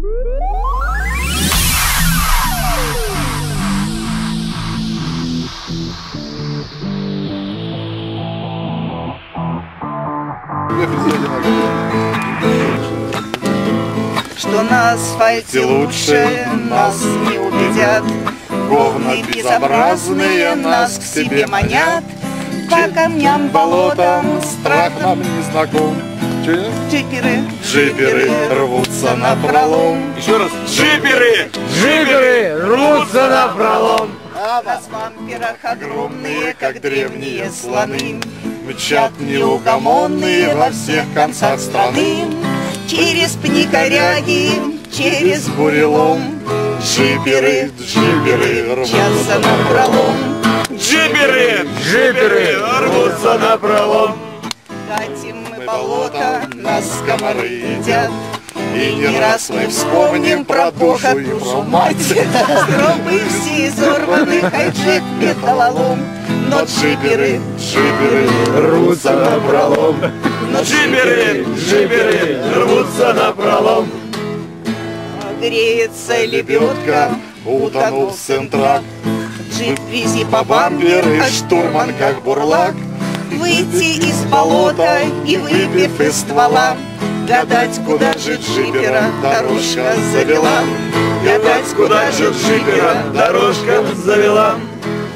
Что на асфальте лучше нас не убедят. Говны безобразные нас к себе манят. По камням, болотам, страх нам не знаком. Джиперы, Джиперы рвутся на пролом. Еще раз. Джиперы! Джиперы рвутся на пролом. А на бамперах огромные, как древние слоны Мчат неугомонные во всех концах страны. Через пни коряги, через бурелом Джиперы, джиперы рвутся на пролом Джиперы! Джиперы рвутся на пролом. Нас комары едят И не раз мы вспомним про душу и про мать. Гробы все изорваны, хайджек, металлолом Но джиперы, джиперы Рвутся на пролом. но Джиперы! Джиперы рвутся на пролом. греется лебедка Утонул в центрах Джип вези по Бампер бамперу, и штурман как бурлак Выйти из болота и выпив из ствола Гадать, куда же джипера дорожка завела Гадать, куда же джипера дорожка завела.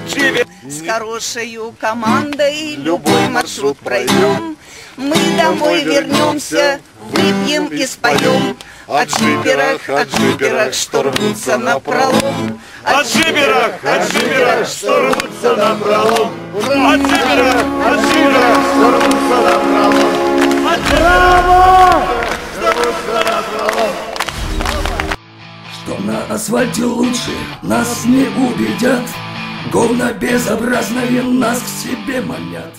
Джипер! С хорошей командой любой маршрут пройдем Мы домой вернемся, выпьем и споем О джиперах, о джиперах, что рвутся на пролом О джиперах! О джиперах! Что рвутся на пролом. О джиперах! Что на асфальте лучше нас не убедят. Говно безобразное нас к себе манят